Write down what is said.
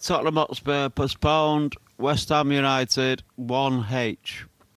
Tottenham Hotspur postponed. West Ham United 1H.